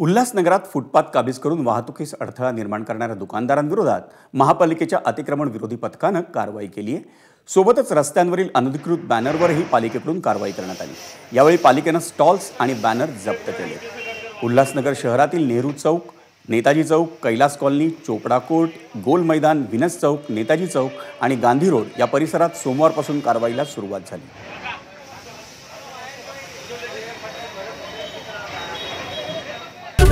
उल्हासनगरात footpath काबीज करून वाहतुकीस अडथळा निर्माण करणाऱ्या दुकानदारांविरोधात महापालिकेच्या अतिक्रमण विरोधी पथकानं कारवाई केली आहे. सोबतच रस्त्यांवरील अनधिकृत बॅनरवरही पालिकेकडून कारवाई करण्यात आली. यावेळी पालिकेनं स्टॉल्स आणि बॅनर जप्त केले. उल्हासनगर शहरातील नेहरू चौक नेताजी चौक Kailas colony Chopda court Gol Maidan Venus चौक नेताजी चौक आणि गांधी रोड या परिसरात सोमवारपासून कारवाईला सुरुवात झाली.